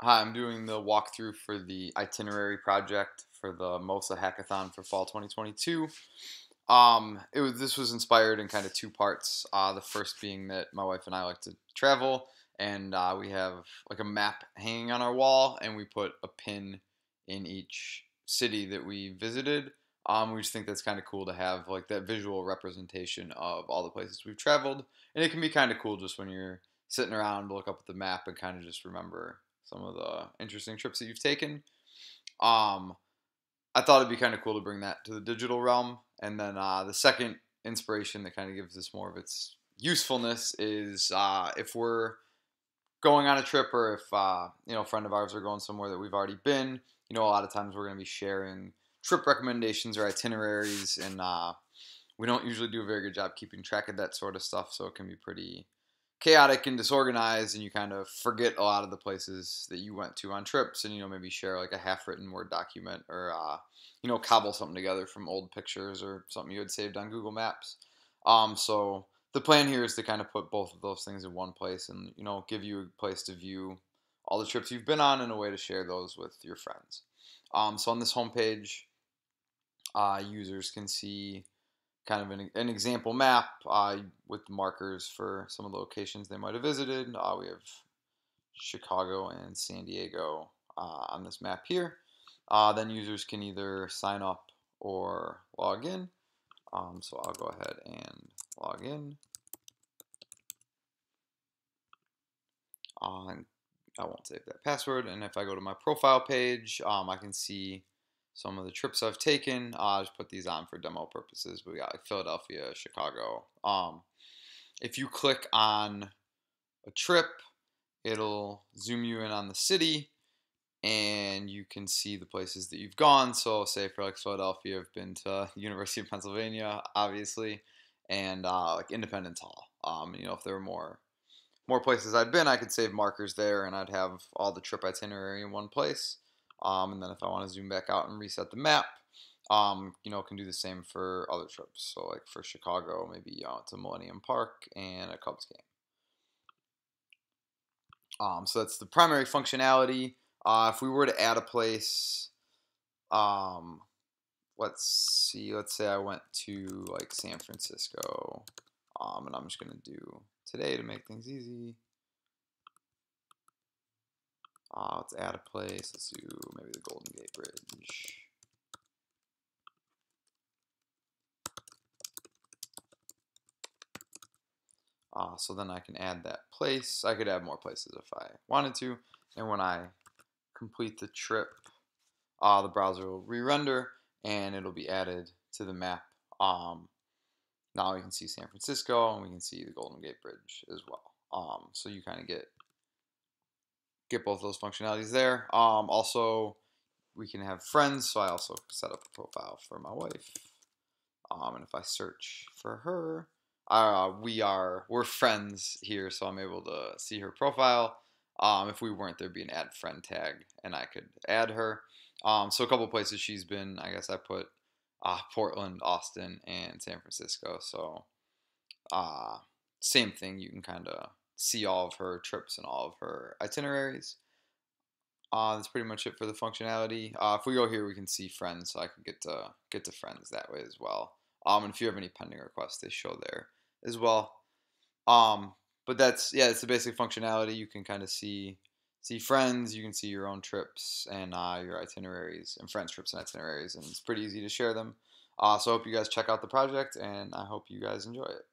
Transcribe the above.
Hi, I'm doing the walkthrough for the iTinerary project for the MOSA Hackathon for fall 2022. Um, it was this was inspired in kind of two parts. Uh, the first being that my wife and I like to travel, and uh, we have like a map hanging on our wall, and we put a pin in each city that we visited. Um, we just think that's kind of cool to have like that visual representation of all the places we've traveled, and it can be kind of cool just when you're sitting around, to look up at the map, and kind of just remember some of the interesting trips that you've taken. Um, I thought it'd be kind of cool to bring that to the digital realm. And then uh, the second inspiration that kind of gives this more of its usefulness is uh, if we're going on a trip or if uh, you know a friend of ours are going somewhere that we've already been. You know, a lot of times we're going to be sharing trip recommendations or itineraries, and uh, we don't usually do a very good job keeping track of that sort of stuff. So it can be pretty chaotic and disorganized and you kind of forget a lot of the places that you went to on trips and you know maybe share like a half written word document or uh, you know cobble something together from old pictures or something you had saved on google maps. Um, so the plan here is to kind of put both of those things in one place and you know give you a place to view all the trips you've been on and a way to share those with your friends. Um, so on this homepage uh, users can see kind of an, an example map uh, with markers for some of the locations they might have visited. Uh, we have Chicago and San Diego uh, on this map here. Uh, then users can either sign up or log in. Um, so I'll go ahead and log in. Uh, I won't save that password. And if I go to my profile page, um, I can see some of the trips I've taken. I'll just put these on for demo purposes. We got like Philadelphia, Chicago. Um, if you click on a trip, it'll zoom you in on the city and you can see the places that you've gone. So, say for like Philadelphia, I've been to University of Pennsylvania, obviously, and uh, like Independence Hall. Um, you know, if there were more more places I'd been, I could save markers there, and I'd have all the trip itinerary in one place. Um, and then if I want to zoom back out and reset the map, um, you know, can do the same for other trips. So like for Chicago, maybe uh, to Millennium Park and a Cubs game. Um, so that's the primary functionality. Uh, if we were to add a place, um, let's see, let's say I went to like San Francisco, um, and I'm just going to do today to make things easy. Uh, let's add a place. Let's do maybe the Golden Gate Bridge. Uh, so then I can add that place. I could add more places if I wanted to. And when I complete the trip, uh, the browser will re-render and it'll be added to the map. Um, now we can see San Francisco and we can see the Golden Gate Bridge as well. Um, so you kind of get get both those functionalities there. Um, also, we can have friends, so I also set up a profile for my wife. Um, and if I search for her, uh, we are we're friends here, so I'm able to see her profile. Um, if we weren't, there'd be an add friend tag, and I could add her. Um, so a couple places she's been, I guess I put uh, Portland, Austin, and San Francisco. So uh, same thing. You can kind of see all of her trips and all of her itineraries. Uh, that's pretty much it for the functionality. Uh, if we go here, we can see friends, so I can get to get to friends that way as well. Um, and if you have any pending requests, they show there as well. Um, but that's yeah, it's the basic functionality. You can kind of see see friends, you can see your own trips and uh, your itineraries and friends trips and itineraries, and it's pretty easy to share them. Uh, so I hope you guys check out the project, and I hope you guys enjoy it.